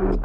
you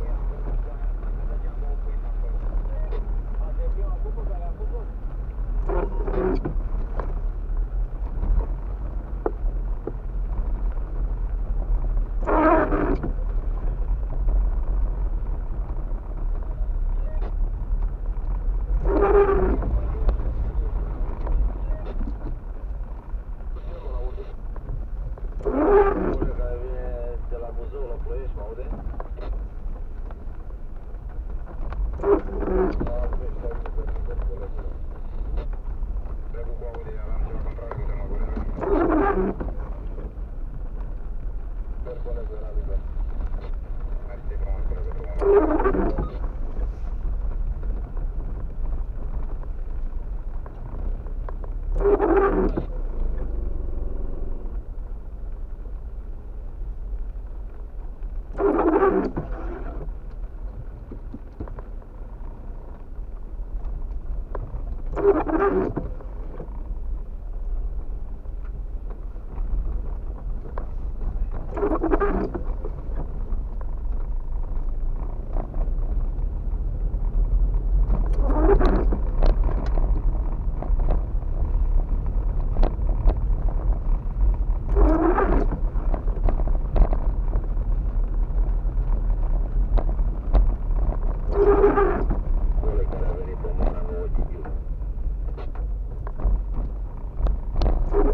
Care vine de la Buzău la Ploiești, mă aude? Thank you.